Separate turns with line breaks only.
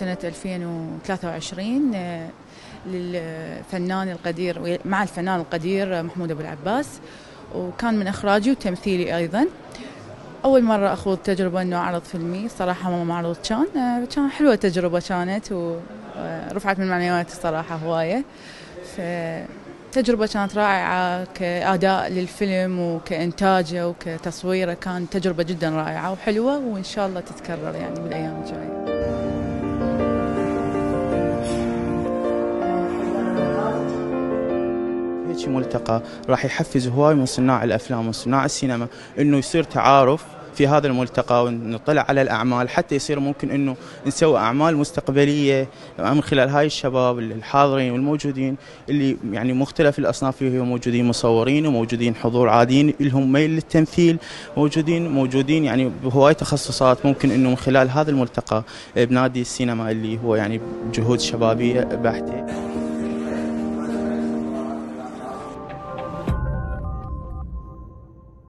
سنة 2023 آه، للفنان القدير مع الفنان القدير محمود أبو العباس. وكان من إخراجي وتمثيلي أيضا. أول مرة أخوض تجربة إنه أعرض فيلمي صراحة ما معروض كان آه، كان حلوة تجربة كانت ورفعت من معنوياتي صراحة هواية. فتجربة كانت رائعة كأداء للفيلم وكإنتاجه وكتصويره كان تجربة جدا رائعة وحلوة وإن شاء الله تتكرر يعني بالأيام الجاية.
هيك ملتقى راح يحفز هواي من صناع الأفلام وصناع السينما إنه يصير تعارف في هذا الملتقى ونطلع على الأعمال حتى يصير ممكن إنه نسوي أعمال مستقبلية من خلال هاي الشباب الحاضرين والموجودين اللي يعني مختلف الأصناف فيهم موجودين مصورين وموجودين حضور عاديين لهم ميل للتمثيل موجودين موجودين يعني بهواي تخصصات ممكن إنه من خلال هذا الملتقى بنادي السينما اللي هو يعني جهود شبابية بحتة.